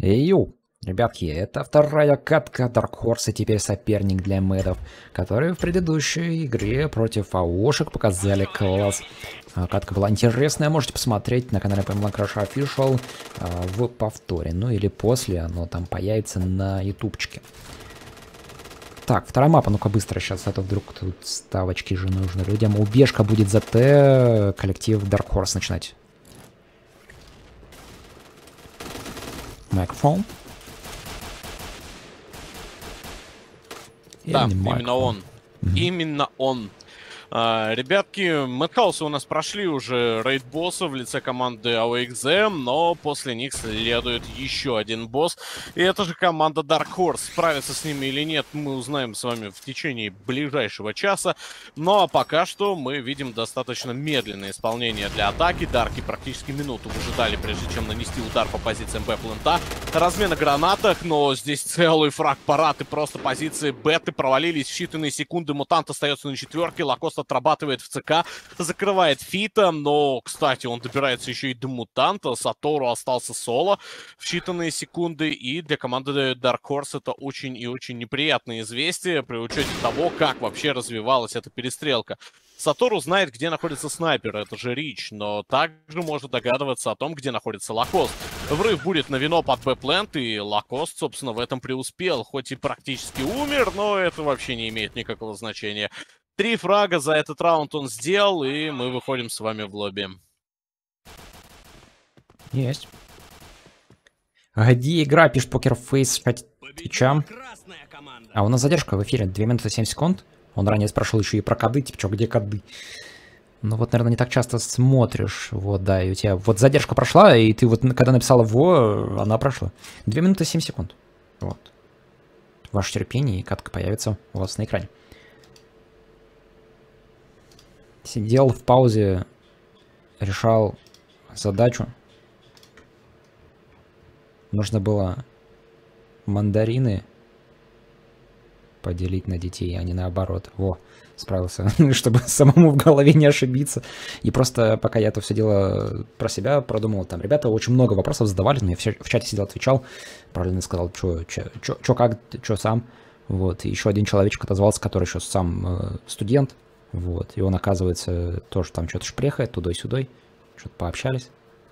Йоу, ребятки, это вторая катка Dark Horse теперь соперник для медов, которые в предыдущей игре против АОшек показали класс. А, катка была интересная, можете посмотреть на канале Pamela Crash Official а, в повторе, ну или после, оно там появится на ютубчике. Так, вторая мапа, ну-ка быстро сейчас, а то вдруг тут ставочки же нужны людям. Убежка будет за Т, коллектив Dark Horse начинать. Микрофон. Да, именно он. Именно он. А, ребятки, Мэтхаусы у нас прошли уже рейд-босса в лице команды AOXM, но после них следует еще один босс. И это же команда Dark Horse. Справиться с ними или нет, мы узнаем с вами в течение ближайшего часа. Ну а пока что мы видим достаточно медленное исполнение для атаки. Дарки практически минуту выжидали, прежде чем нанести удар по позициям Б-плента. Размен на гранатах, но здесь целый фраг-парад и просто позиции Беты провалились считанные секунды. Мутант остается на четверке, Лакос отрабатывает в ЦК, закрывает Фита, но, кстати, он добирается еще и до Мутанта, Сатору остался соло в считанные секунды, и для команды Dark Horse это очень и очень неприятное известие при учете того, как вообще развивалась эта перестрелка. Сатору знает, где находится снайпер, это же Рич, но также может догадываться о том, где находится Лакост. Врыв будет на вино под B-plant, и Лакост, собственно, в этом преуспел. Хоть и практически умер, но это вообще не имеет никакого значения. Три фрага за этот раунд он сделал, и мы выходим с вами в лобби. Есть. Где игра, пишет Покерфейс с Твича. А у нас задержка в эфире, 2 минуты 7 секунд. Он ранее спрашивал еще и про коды, типа, что, где коды? Ну вот, наверное, не так часто смотришь. Вот, да, и у тебя вот задержка прошла, и ты вот, когда написала «во», она прошла. 2 минуты 7 секунд. Вот. Ваше терпение, и катка появится у вас на экране. Сидел в паузе, решал задачу. Нужно было мандарины поделить на детей, а не наоборот. Во, справился, чтобы самому в голове не ошибиться. И просто пока я это все дело про себя продумал, там ребята очень много вопросов задавали, но я в чате сидел, отвечал, правильно сказал, что как, что сам. Вот, и еще один человечек отозвался, который еще сам э, студент, вот. И он, оказывается, тоже там что-то шпрехает туда-сюда. Что-то пообщались.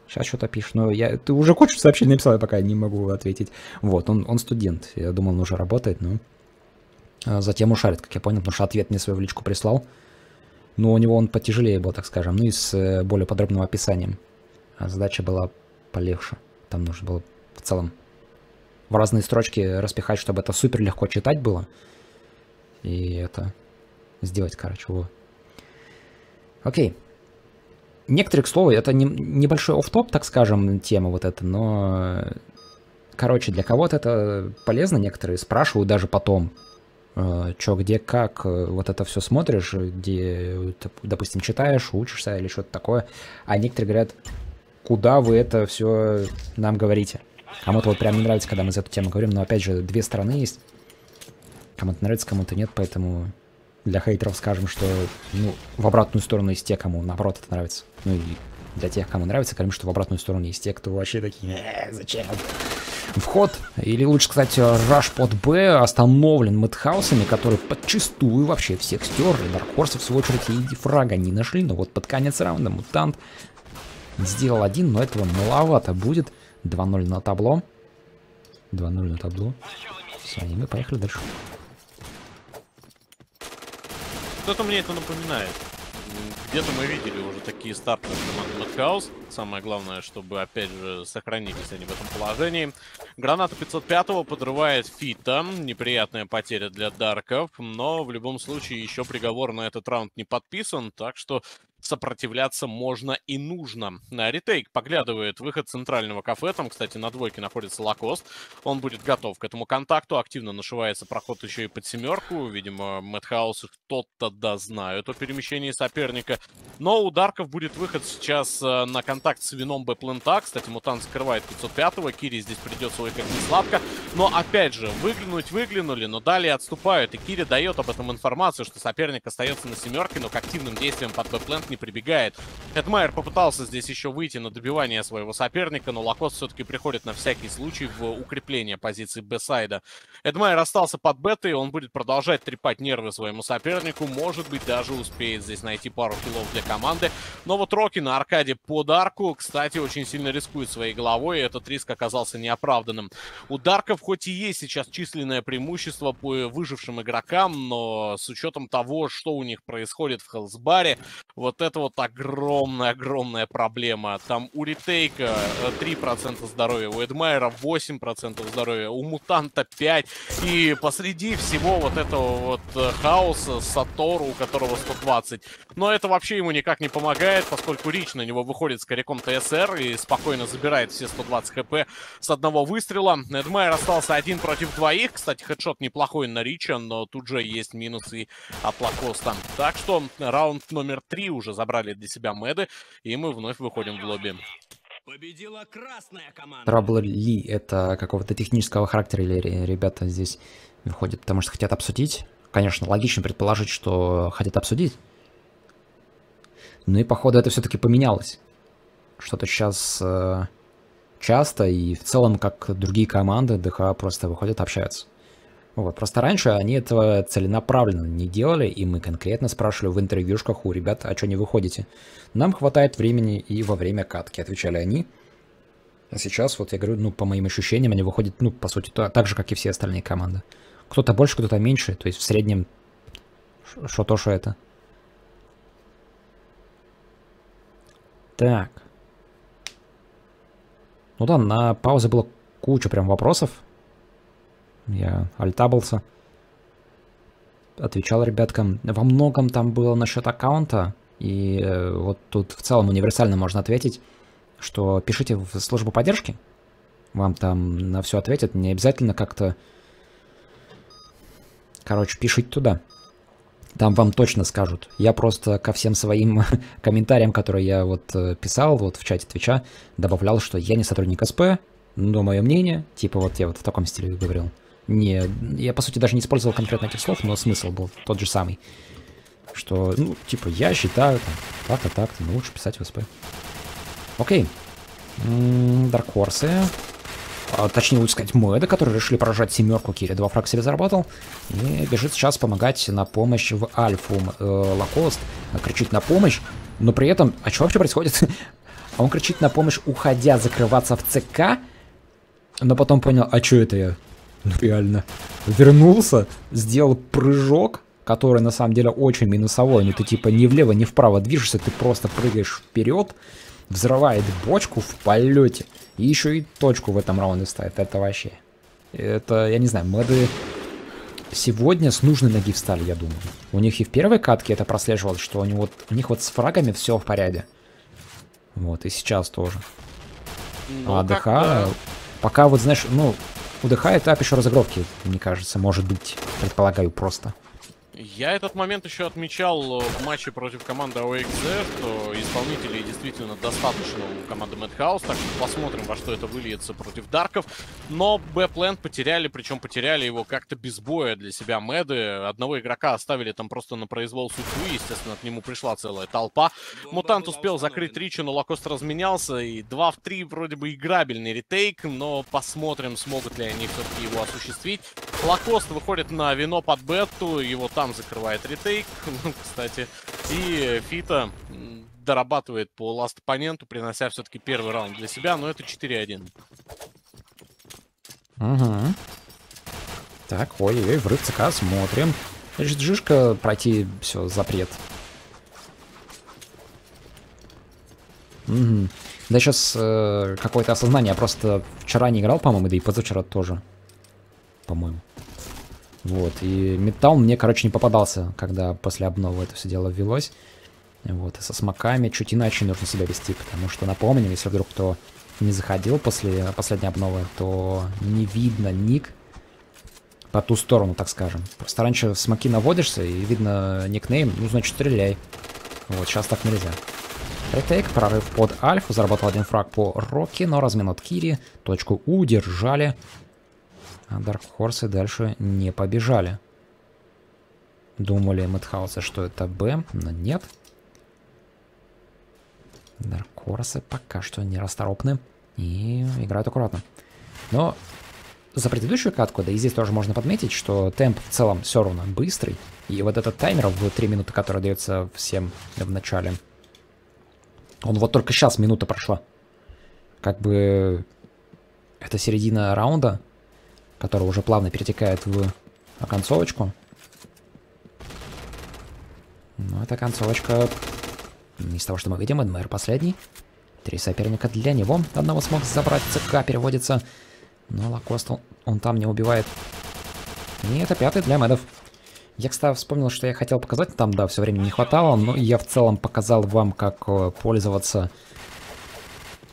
Сейчас что-то пишешь. Но я... Ты уже кучу сообщений написал, я пока не могу ответить. Вот, он, он студент. Я думал, он уже работает, но... А затем ушарит, как я понял, потому что ответ мне свою в личку прислал. Но у него он потяжелее был, так скажем, ну и с э, более подробным описанием. А задача была полегче. Там нужно было в целом в разные строчки распихать, чтобы это супер легко читать было. И это сделать, короче, вот. Окей. Некоторые, к слову, это не, небольшой оф-топ, так скажем, тема вот эта, но, короче, для кого-то это полезно, некоторые спрашивают даже потом, э, что, где, как, э, вот это все смотришь, где, допустим, читаешь, учишься или что-то такое, а некоторые говорят, куда вы это все нам говорите. Кому-то вот прям не нравится, когда мы за эту тему говорим, но опять же, две стороны есть. Кому-то нравится, кому-то нет, поэтому для хейтеров скажем, что ну, в обратную сторону есть те, кому наоборот это нравится. Ну и для тех, кому нравится, скажем, что в обратную сторону есть те, кто вообще такие, э, зачем? Вход, или лучше сказать, раш под Б остановлен мэтхаусами, которые подчистую вообще всех стерли. Даркхорсы, в свою очередь, и фрага не нашли, но вот под конец раунда мутант сделал один, но этого маловато будет. 2-0 на табло. 2-0 на табло. Все, и мы поехали дальше. Что-то мне это напоминает. Где-то мы видели уже такие старты команды Madhouse. Самое главное, чтобы, опять же, сохранились они в этом положении. Граната 505 подрывает Фита. Неприятная потеря для Дарков. Но в любом случае еще приговор на этот раунд не подписан. Так что сопротивляться можно и нужно. На ретейк поглядывает выход центрального кафе. Там, кстати, на двойке находится Лакост. Он будет готов к этому контакту. Активно нашивается проход еще и под семерку. Видимо, Мэтхаус кто-то да знают о перемещении соперника. Но у Дарков будет выход сейчас э, на контакт с вином Б-плента. Кстати, Мутант вскрывает 505-го. Кири здесь придется выехать не сладко. Но, опять же, выглянуть выглянули, но далее отступают. И Кири дает об этом информацию, что соперник остается на семерке, но к активным действиям под Б-плент не не прибегает. Эдмайер попытался здесь еще выйти на добивание своего соперника, но Лакост все-таки приходит на всякий случай в укрепление позиции Б-сайда. Эдмайер остался под бетой, он будет продолжать трепать нервы своему сопернику, может быть, даже успеет здесь найти пару киллов для команды. Но вот Рокки на аркаде под арку, кстати, очень сильно рискует своей головой, и этот риск оказался неоправданным. У Дарков хоть и есть сейчас численное преимущество по выжившим игрокам, но с учетом того, что у них происходит в Хелсбаре, вот это вот огромная-огромная проблема. Там у Ретейка 3% э, здоровья, у Эдмайера 8% здоровья, у Мутанта 5%. И посреди всего вот этого вот э, хаоса Сатору, у которого 120. Но это вообще ему никак не помогает, поскольку Рич на него выходит с коряком ТСР и спокойно забирает все 120 хп с одного выстрела. Эдмайер остался один против двоих. Кстати, хедшот неплохой на Рича, но тут же есть минусы от Лакоста. Так что раунд номер три уже забрали для себя Мэды, и мы вновь выходим в лобби. Победила красная команда. Трабл ли это какого-то технического характера или ребята здесь выходят, потому что хотят обсудить? Конечно, логично предположить, что хотят обсудить. Ну и походу это все-таки поменялось. Что-то сейчас э, часто и в целом, как другие команды, ДХ просто выходят, общаются. Вот, просто раньше они этого целенаправленно не делали, и мы конкретно спрашивали в интервьюшках у ребят, а что не выходите? Нам хватает времени и во время катки, отвечали они. А сейчас, вот я говорю, ну, по моим ощущениям, они выходят, ну, по сути, то, так же, как и все остальные команды. Кто-то больше, кто-то меньше, то есть в среднем что то, что это. Так. Ну да, на паузе было куча прям вопросов. Я альтабился. Отвечал ребяткам. Во многом там было насчет аккаунта. И э, вот тут в целом универсально можно ответить, что пишите в службу поддержки. Вам там на все ответят. Не обязательно как-то... Короче, пишите туда. Там вам точно скажут. Я просто ко всем своим комментариям, которые я вот э, писал вот в чате Твича, добавлял, что я не сотрудник СП, но мое мнение, типа вот я вот в таком стиле говорил. Не, я по сути даже не использовал конкретно этих слов, но смысл был тот же самый. Что, ну, типа, я считаю, так-то, так-то, но лучше писать в СП. Окей. Dark Horse. А, точнее, лучше сказать, Моэда, которые решили прожать семерку. Кири два фрага себе заработал. И бежит сейчас помогать на помощь в Альфу. Э, Лакост кричит на помощь. Но при этом... А что вообще происходит? а он кричит на помощь, уходя закрываться в ЦК. Но потом понял, а что это я? Реально. Вернулся, сделал прыжок, который на самом деле очень минусовой. Ну ты типа ни влево, ни вправо движешься, ты просто прыгаешь вперед, взрывает бочку в полете. И еще и точку в этом раунде ставит. Это вообще... Это, я не знаю, моды сегодня с нужной ноги встали, я думаю. У них и в первой катке это прослеживалось, что у, них вот, у них вот с фрагами все в порядке. Вот, и сейчас тоже. Ну, а ДХ, пока вот, знаешь, ну, у ДХ этап еще разыгровки, мне кажется, может быть, предполагаю, просто. Я этот момент еще отмечал в матче против команды OXZ, что исполнителей действительно достаточно у команды Madhouse, так что посмотрим, во что это выльется против Дарков. Но Б-плент потеряли, причем потеряли его как-то без боя для себя Мэды. Одного игрока оставили там просто на произвол судьбы, естественно, к нему пришла целая толпа. Мутант успел закрыть Ричи, но Лакост разменялся, и 2 в 3 вроде бы играбельный ретейк, но посмотрим, смогут ли они все-таки его осуществить. Лакост выходит на вино под бету, его там закрывает ретейк, кстати. И Фита дорабатывает по ласт оппоненту, принося все-таки первый раунд для себя, но это 4-1. Угу. Так, ой-ой, врыв ЦК, смотрим. Значит, Жишка пройти все, запрет. Угу. Да сейчас э, какое-то осознание. Я просто вчера не играл, по-моему, да и позавчера тоже. По-моему. Вот, и металл мне, короче, не попадался, когда после обновы это все дело ввелось. Вот, и со смоками чуть иначе нужно себя вести, потому что, напомню, если вдруг кто не заходил после последней обновы, то не видно ник по ту сторону, так скажем. Просто раньше в смоки наводишься, и видно никнейм, ну, значит, стреляй. Вот, сейчас так нельзя. Ретейк, прорыв под Альфу, заработал один фраг по Рокки, но размен от Кири, точку удержали. А Dark Horse дальше не побежали. Думали Мэтхауса, что это Б, но нет. Даркорсы пока что нерасторопны и играют аккуратно. Но за предыдущую катку, да и здесь тоже можно подметить, что темп в целом все равно быстрый. И вот этот таймер в 3 минуты, который дается всем в начале, он вот только сейчас минута прошла. Как бы это середина раунда, который уже плавно перетекает в оконцовочку. Ну, эта концовочка из того, что мы видим, Эдмэр последний. Три соперника для него. Одного смог забрать, ЦК переводится. Но Лакост он, он там не убивает. И это пятый для медов. Я, кстати, вспомнил, что я хотел показать. Там, да, все время не хватало, но я в целом показал вам, как э, пользоваться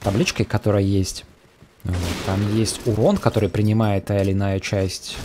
табличкой, которая есть. Вот. Там есть урон, который принимает та или иная часть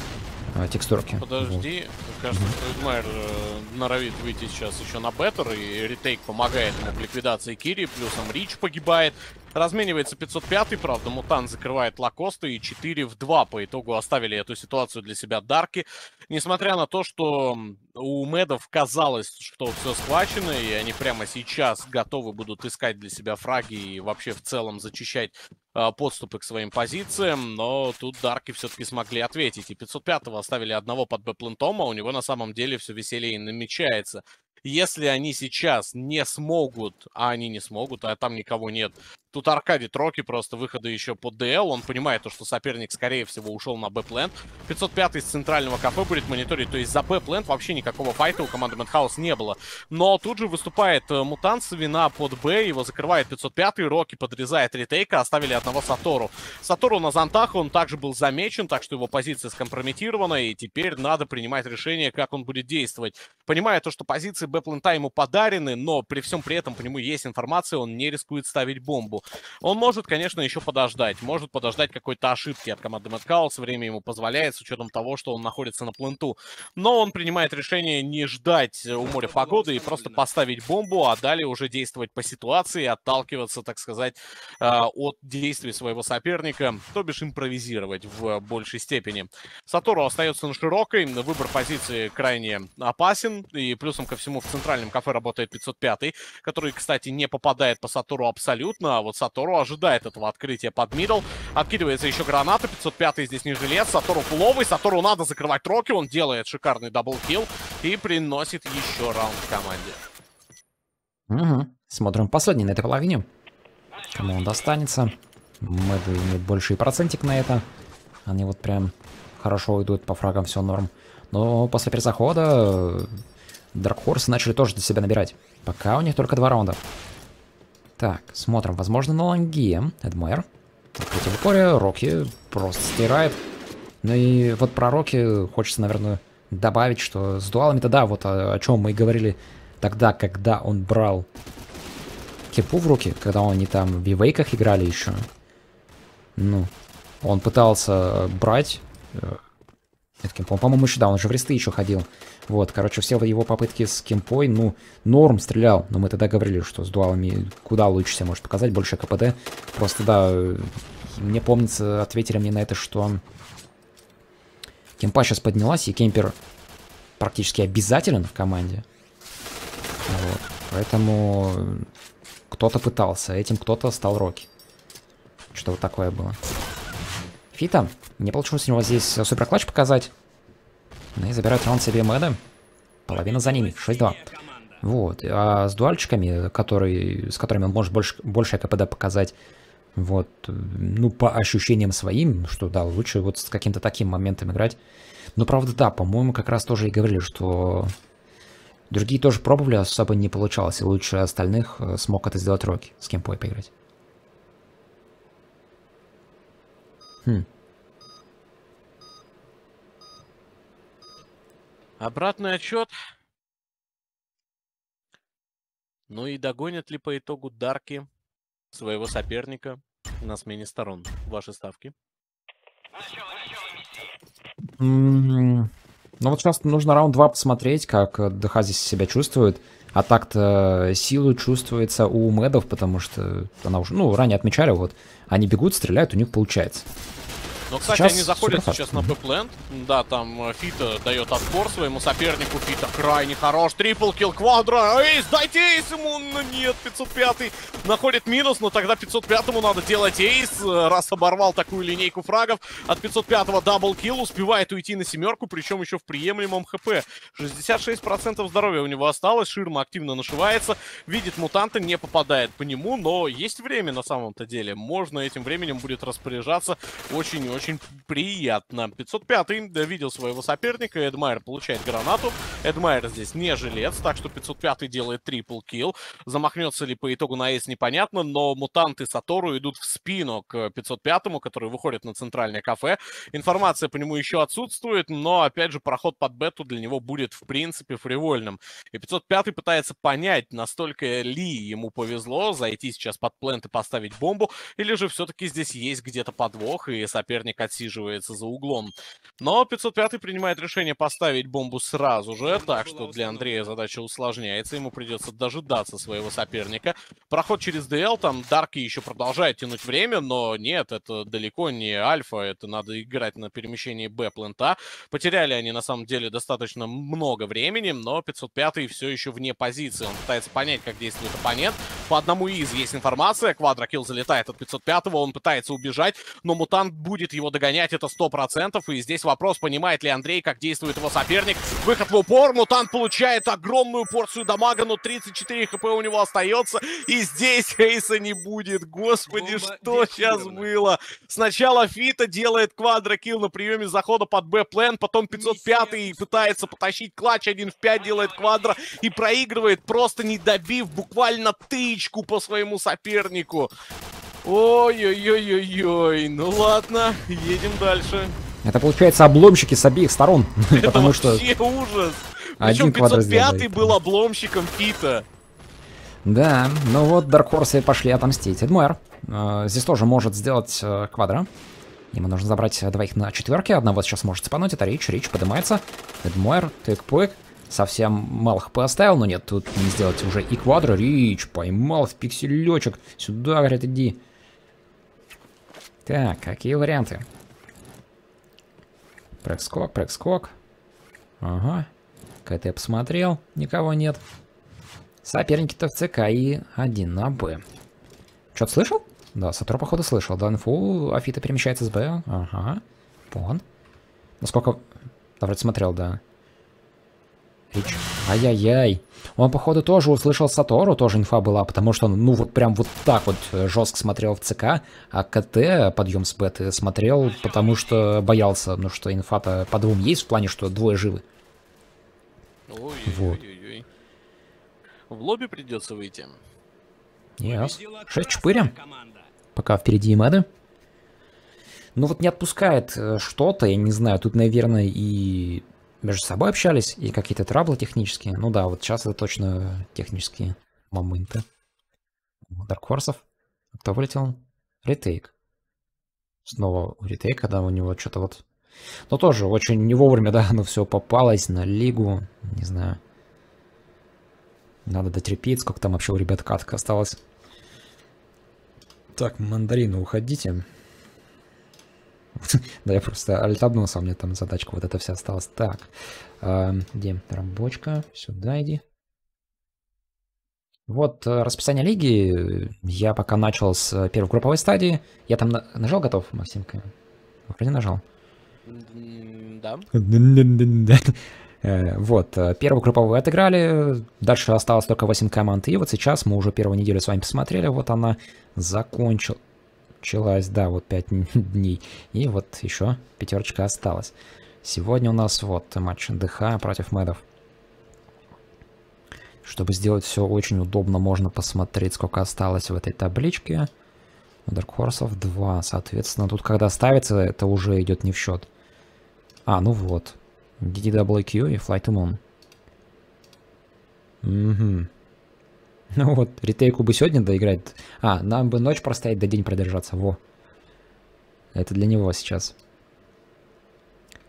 э, текстурки. Подожди, вот. кажется, Фрейдмайер э, норовит выйти сейчас еще на беттер, и ретейк помогает ему в ликвидации Кири, плюсом Рич погибает. Разменивается 505, правда, Мутант закрывает Лакоста и 4 в 2 по итогу оставили эту ситуацию для себя Дарки. Несмотря на то, что у Медов казалось, что все схвачено, и они прямо сейчас готовы будут искать для себя фраги и вообще в целом зачищать э, подступы к своим позициям, но тут Дарки все-таки смогли ответить. И 505-го оставили одного под Б-плентом, а у него на самом деле все веселее намечается. Если они сейчас не смогут, а они не смогут, а там никого нет, Тут Аркадий Троки просто выхода еще под ДЛ. Он понимает, то, что соперник, скорее всего, ушел на Б-плент. 505 из центрального кафе будет мониторить. То есть за Б-плент вообще никакого файта у команды Мэтхаус не было. Но тут же выступает э, Мутант, вина под Б. Его закрывает 505 Роки подрезает ретейка. Оставили одного Сатору. Сатору на зонтах. Он также был замечен, так что его позиция скомпрометирована. И теперь надо принимать решение, как он будет действовать. Понимая то, что позиции Б-плента ему подарены, но при всем при этом по нему есть информация, он не рискует ставить бомбу. Он может, конечно, еще подождать. Может подождать какой-то ошибки от команды Мэтт. Время ему позволяет, с учетом того, что он находится на пленту. Но он принимает решение не ждать у моря погоды и просто поставить бомбу, а далее уже действовать по ситуации, отталкиваться, так сказать, э, от действий своего соперника, то бишь импровизировать в большей степени. Сатору остается на широкой, выбор позиции крайне опасен, и плюсом ко всему в центральном кафе работает 505, который, кстати, не попадает по Сатору абсолютно, а вот Сатору ожидает этого открытия под middle. Откидывается еще граната. 505 здесь не жилец. Сатору фуловый. Сатору надо закрывать Рокки. Он делает шикарный double kill и приносит еще раунд команде. Угу. Смотрим последний на этой половине. Кому он достанется. Мэд имеет больший процентик на это. Они вот прям хорошо идут по фрагам, все норм. Но после перезахода Dark Horse начали тоже для себя набирать. Пока у них только два раунда. Так, смотрим. Возможно, на лонге. Эдмайер. Открытие упоре. Рокки просто стирает. Ну и вот про Рокки хочется, наверное, добавить, что с дуалами-то да, вот о, о чем мы и говорили тогда, когда он брал кипу в руки, когда они там в вивейках играли еще. Ну, он пытался брать э, по-моему, еще да, он же в ресты еще ходил. Вот, короче, все его попытки с кемпой, ну, норм стрелял, но мы тогда говорили, что с дуалами куда лучше себя может показать, больше КПД. Просто, да, мне помнится, ответили мне на это, что кемпа сейчас поднялась, и кемпер практически обязателен в команде. Вот, поэтому кто-то пытался, этим кто-то стал Рокки. Что вот такое было. Фита. Не получилось у него здесь суперклатч показать. Ну и забирает раунд себе Мэда. Половина за ними. 6-2. Вот. А с дуальчиками, который, с которыми он может больше, больше КПД показать, вот, ну, по ощущениям своим, что да, лучше вот с каким-то таким моментом играть. Но правда, да, по-моему, как раз тоже и говорили, что другие тоже пробовали, особо не получалось, и лучше остальных э, смог это сделать Рокки, с кем поиграть. Хм. Обратный отчет. Ну и догонят ли по итогу Дарки своего соперника на смене сторон? Ваши ставки? Ну вот сейчас нужно раунд 2 посмотреть, как ДХ здесь себя чувствует. А так-то силу чувствуется у медов, потому что она уже, ну, ранее отмечали, вот, они бегут, стреляют, у них получается. Но, кстати, Сейчас они заходят сейчас на бэпленд. Да, там э, Фита дает отпор своему сопернику. Фита крайне хорош. Трипл килл квадро. Эйс, дайте эйс ему. Ну нет, 505 находит минус, но тогда 505-му надо делать эйс. Раз оборвал такую линейку фрагов. От 505-го double kill. Успевает уйти на семерку, причем еще в приемлемом HP. 66% здоровья у него осталось. Ширма активно нашивается. Видит мутанта, не попадает по нему, но есть время на самом-то деле. Можно этим временем будет распоряжаться очень и очень приятно. 505-й да, видел своего соперника. Эдмайер получает гранату. Эдмайер здесь не жилец, так что 505-й делает triple kill. Замахнется ли по итогу на ace, непонятно, но Мутант и Сатору идут в спину к 505-му, который выходит на центральное кафе. Информация по нему еще отсутствует, но, опять же, проход под бету для него будет, в принципе, фривольным. И 505-й пытается понять, настолько ли ему повезло зайти сейчас под плент и поставить бомбу, или же все-таки здесь есть где-то подвох, и соперник отсиживается за углом. Но 505 принимает решение поставить бомбу сразу же, так что для Андрея задача усложняется, ему придется дожидаться своего соперника. Проход через ДЛ, там Дарки еще продолжает тянуть время, но нет, это далеко не альфа, это надо играть на перемещении Б плента. Потеряли они на самом деле достаточно много времени, но 505 все еще вне позиции. Он пытается понять, как действует оппонент. По одному из есть информация, квадрокилл залетает от 505-го, он пытается убежать, но мутант будет его догонять, это 100%. И здесь вопрос, понимает ли Андрей, как действует его соперник. Выход в упор, мутант получает огромную порцию дамага, но 34 хп у него остается. И здесь Эйса не будет. Господи, Бомба что сейчас было? Сначала Фита делает квадрокилл на приеме захода под Б-плен, потом 505 пытается потащить клатч, 1 в 5 делает квадро и проигрывает, просто не добив буквально тычку по своему сопернику. Ой-ой-ой-ой-ой, ну ладно, едем дальше. Это получается обломщики с обеих сторон. Это Потому что ужас. один Причем квадрат 505 сделает. был обломщиком Фита. Да, ну вот Horse пошли отомстить. Эдмуэр э, здесь тоже может сделать э, квадро. Ему нужно забрать двоих на четверке. Одного сейчас может цепануть. Это Рич. Рич поднимается. Эдмуэр, тык-пык. Совсем мало хп оставил, но нет, тут не сделать уже и квадро. Рич поймал в пикселечек. Сюда, говорит, иди. Так, какие варианты? Прыг-скок, прыг-скок. Ага. КТ посмотрел, никого нет. Соперники-то в ЦК и один на Б. Что-то слышал? Да, Сатур, походу, слышал. Да, инфу, Афита перемещается с Б. Ага. Вон. Насколько... Да, вроде смотрел, да. Рич. Ай-яй-яй. Он, походу, тоже услышал Сатору, тоже инфа была, потому что он, ну, вот прям вот так вот э, жестко смотрел в ЦК, а КТ, подъем с беты, смотрел, потому что боялся, ну, что инфа-то по двум есть, в плане, что двое живы. Ой-ой-ой-ой. В лобби придется выйти. Yes. Победила 6 красная чпыря. Пока впереди Мэда. Ну вот не отпускает э, что-то, я не знаю, тут, наверное, и между собой общались, и какие-то траблы технические. Ну да, вот сейчас это точно технические моменты. Horse. Кто вылетел? Ретейк. Снова у ретейка, да, у него что-то вот... Ну тоже очень не вовремя, да, оно все попалось на лигу, не знаю. Надо дотерпеть, сколько там вообще у ребят катка осталось. Так, мандарины, уходите. Да, я просто альтабнулся, у меня там задачка вот эта вся осталась. Так, а, где рабочка? Сюда иди. Вот э, расписание лиги. Я пока начал с э, первой групповой стадии. Я там на- нажал готов, Максимка? Вроде нажал. Да. Э, Вот, первую групповую отыграли, дальше осталось только 8 команд, и вот сейчас мы уже первую неделю с вами посмотрели, вот она закончилась, да, вот 5 дней, и вот еще пятерочка осталась. Сегодня у нас вот матч НДХ против Медов. Чтобы сделать все очень удобно, можно посмотреть, сколько осталось в этой табличке. У Dark Horse 2, соответственно, тут когда ставится, это уже идет не в счет. А, ну вот. DDWQ и Flight to Moon. Угу. Ну вот, ретейку бы сегодня доиграть. А, нам бы ночь простоять, до день продержаться. Во. Это для него сейчас.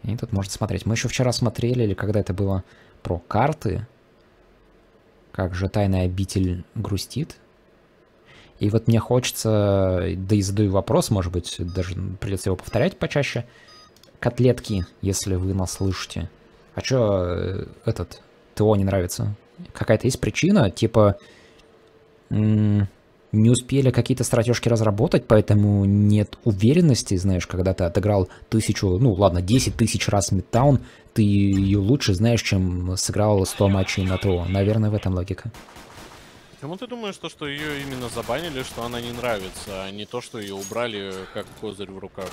И тут можно смотреть. Мы еще вчера смотрели, или когда это было, про карты. Как же тайный обитель грустит. И вот мне хочется, да и задаю вопрос, может быть, даже придется его повторять почаще. Котлетки, если вы нас слышите. А чё э, этот ТО не нравится? Какая-то есть причина? Типа, не успели какие-то стратежки разработать, поэтому нет уверенности, знаешь, когда ты отыграл тысячу, ну ладно, 10 тысяч раз Мидтаун, ты ее лучше знаешь, чем сыграл 100 матчей на ТО. Наверное, в этом логика. Почему ты думаешь, то, что ее именно забанили, что она не нравится, а не то, что ее убрали как козырь в руках?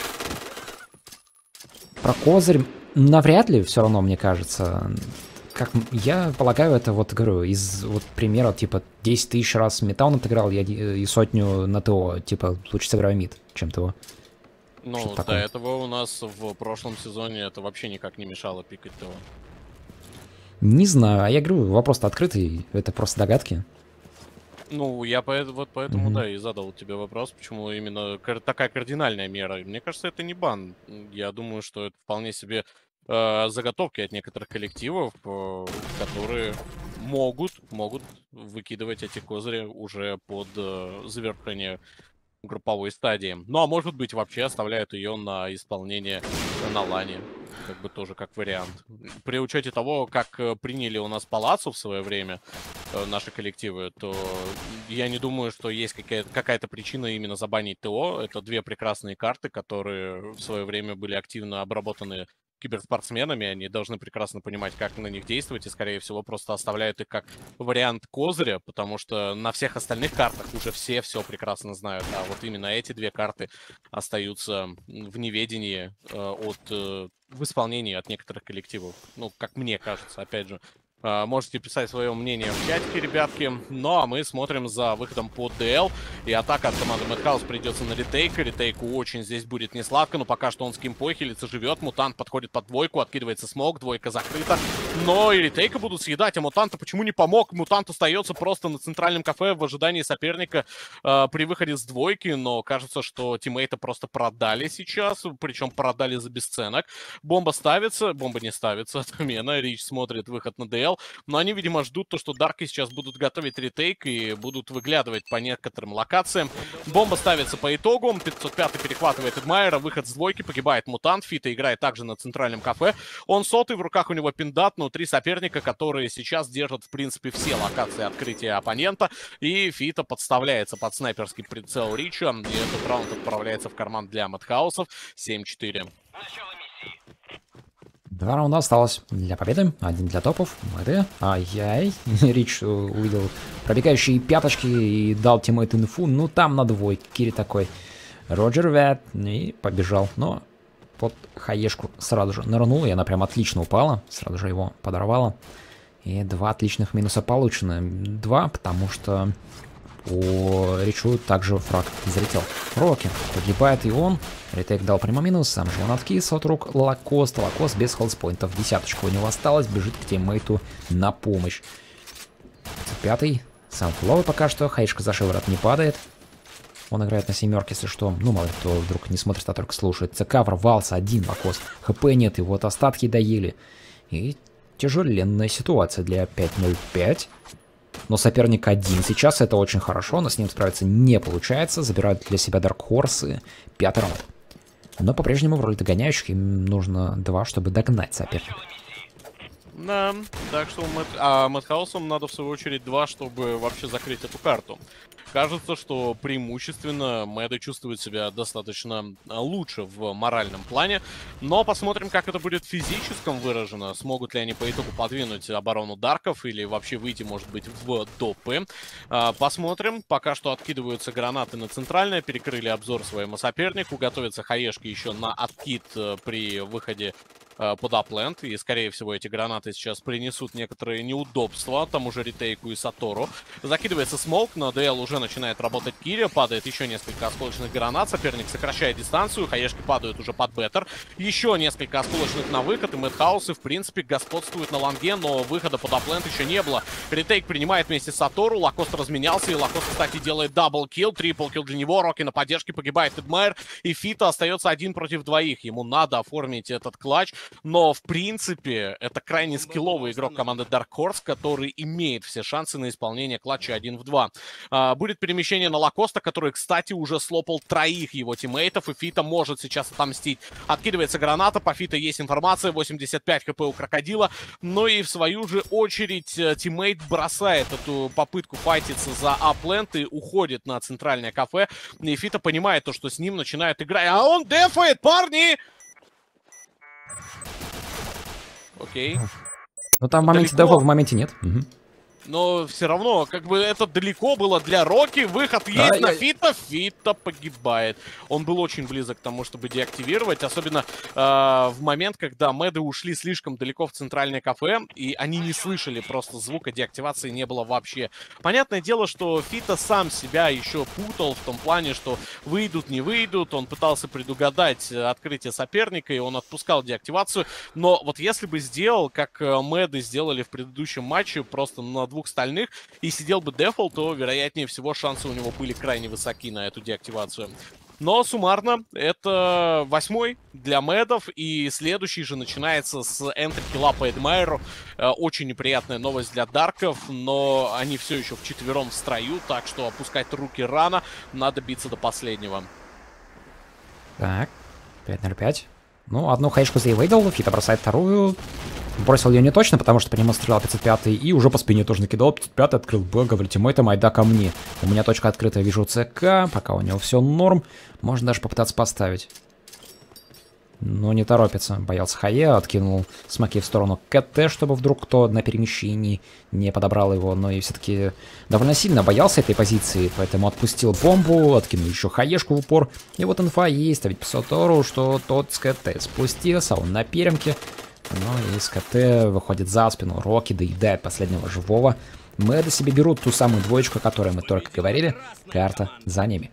Про козырь навряд ли все равно, мне кажется. Как я полагаю, это вот, говорю, из вот примера, типа, 10 тысяч раз метаун отыграл, я и сотню на ТО, типа, лучше сыграю мид, чем ТО. Ну, до такое. этого у нас в прошлом сезоне это вообще никак не мешало пикать ТО. Не знаю, а я говорю, вопрос-то открытый, это просто догадки. Ну, я по, вот поэтому, mm-hmm. да, и задал тебе вопрос, почему именно такая кардинальная мера. Мне кажется, это не бан. Я думаю, что это вполне себе э, заготовки от некоторых коллективов, э, которые могут, могут выкидывать эти козыри уже под э, завершение групповой стадии. Ну, а может быть, вообще оставляют ее на исполнение на лане как бы тоже как вариант. При учете того, как приняли у нас Палацу в свое время наши коллективы, то я не думаю, что есть какая-то какая причина именно забанить ТО. Это две прекрасные карты, которые в свое время были активно обработаны киберспортсменами, они должны прекрасно понимать, как на них действовать, и, скорее всего, просто оставляют их как вариант козыря, потому что на всех остальных картах уже все все прекрасно знают, а вот именно эти две карты остаются в неведении э, от э, в исполнении от некоторых коллективов. Ну, как мне кажется, опять же. А, можете писать свое мнение в чатике, ребятки. Ну, а мы смотрим за выходом под ДЛ. И атака от команды Мэтхаус придется на ретейка. Ретейку очень здесь будет не сладко, но пока что он с кимпой хилится, живет. Мутант подходит под двойку, откидывается смог, двойка закрыта. Но и ретейка будут съедать, а мутанта почему не помог? Мутант остается просто на центральном кафе в ожидании соперника э, при выходе с двойки, но кажется, что тиммейта просто продали сейчас, причем продали за бесценок. Бомба ставится, бомба не ставится, отмена. Рич смотрит выход на ДЛ. Но они, видимо, ждут то, что Дарки сейчас будут готовить ретейк и будут выглядывать по некоторым локациям. Бомба ставится по итогу. 505 перехватывает Эдмайера. Выход с двойки. Погибает Мутант. Фита играет также на центральном кафе. Он сотый. В руках у него пиндат. Но три соперника, которые сейчас держат, в принципе, все локации открытия оппонента. И Фита подставляется под снайперский прицел Рича. И этот раунд отправляется в карман для Мэдхаусов. 7-4. Два раунда осталось для победы. Один для топов. МД. Ай-яй. Рич увидел пробегающие пяточки и дал teammate инфу. Ну, там на двойке. Кири такой. Роджер Вэт. И побежал. Но под хаешку сразу же нырнул. И она прям отлично упала. Сразу же его подорвала. И два отличных минуса получено. Два, потому что у Ричу также фраг залетел. Рокки. Погибает и он. Ретейк дал прямо минус. Сам же он откис от рук Лакост. Лакост без холдспоинтов. Десяточка у него осталось. Бежит к тиммейту на помощь. Пятый. Сам флоу пока что. Хаишка за шиворот не падает. Он играет на семерке, если что. Ну, мало кто вдруг не смотрит, а только слушает. ЦК ворвался один лакост. ХП нет, и вот остатки доели. И тяжеленная ситуация для 5.05 но соперник один. Сейчас это очень хорошо, но с ним справиться не получается. Забирают для себя Дарк Хорсы. Пятый раунд. Но по-прежнему в роли догоняющих им нужно два, чтобы догнать соперника. Да, так что Мэтт, а Мэтхаусом надо в свою очередь два, чтобы вообще закрыть эту карту. Кажется, что преимущественно Мэды чувствует себя достаточно а, лучше в моральном плане, но посмотрим, как это будет в физическом выражено. Смогут ли они по итогу подвинуть оборону Дарков или вообще выйти, может быть, в допы. А, посмотрим. Пока что откидываются гранаты на центральное, перекрыли обзор своему сопернику, готовятся хаешки еще на откид э, при выходе под апленд, и, скорее всего, эти гранаты сейчас принесут некоторые неудобства тому же Ритейку и Сатору. Закидывается смолк, но ДЛ уже начинает работать Кири, падает еще несколько осколочных гранат, соперник сокращает дистанцию, хаешки падают уже под беттер, еще несколько осколочных на выход, и Мэтхаусы, в принципе, господствуют на ланге, но выхода под апленд еще не было. Ритейк принимает вместе с Сатору, Лакост разменялся, и Лакост, кстати, делает даблкил, трипл килл для него, Рокки на поддержке погибает Эдмайер, и Фита остается один против двоих, ему надо оформить этот clutch, но в принципе это крайне скилловый игрок команды Dark Horse, который имеет все шансы на исполнение клатча 1 в 2. А, будет перемещение на Лакоста, который, кстати, уже слопал троих его тиммейтов, и Фита может сейчас отомстить. Откидывается граната, по Фита есть информация, 85 HP у Крокодила, но и в свою же очередь э, teammate бросает эту попытку файтиться за A-plant и уходит на центральное кафе. И Фита понимает то, что с ним начинают играть. А он дефает, парни! Окей. Ну там в моменте Далеко. в моменте нет. Угу но все равно, как бы это далеко было для Рокки. Выход есть а, на я... Фита. Фита погибает. Он был очень близок к тому, чтобы деактивировать. Особенно э, в момент, когда Мэды ушли слишком далеко в центральное кафе, и они не слышали просто звука деактивации не было вообще. Понятное дело, что Фита сам себя еще путал в том плане, что выйдут, не выйдут. Он пытался предугадать открытие соперника, и он отпускал деактивацию. Но вот если бы сделал, как э, Мэды сделали в предыдущем матче, просто на двух стальных, и сидел бы дефол, то, вероятнее всего, шансы у него были крайне высоки на эту деактивацию. Но суммарно это восьмой для медов, и следующий же начинается с энтеркила по Эдмайеру. Э, очень неприятная новость для Дарков, но они все еще вчетвером в строю, так что опускать руки рано, надо биться до последнего. Так, 505. Ну, одну хэшку заевейдал, Фита бросает вторую. Бросил ее не точно, потому что по нему стрелял 505 и уже по спине тоже накидал. 505 открыл Б, говорит ему, это майда ко мне. У меня точка открытая, вижу ЦК, пока у него все норм. Можно даже попытаться поставить. Но не торопится. Боялся Хае, откинул смоки в сторону КТ, чтобы вдруг кто на перемещении не подобрал его. Но и все-таки довольно сильно боялся этой позиции, поэтому отпустил бомбу, откинул еще Хаешку в упор. И вот инфа есть, а ведь по Сотору, что тот с КТ спустился, он на перемке. Ну и СКТ выходит за спину, Рокки доедает последнего живого. Мэды себе берут ту самую двоечку, о которой мы только говорили. Карта за ними.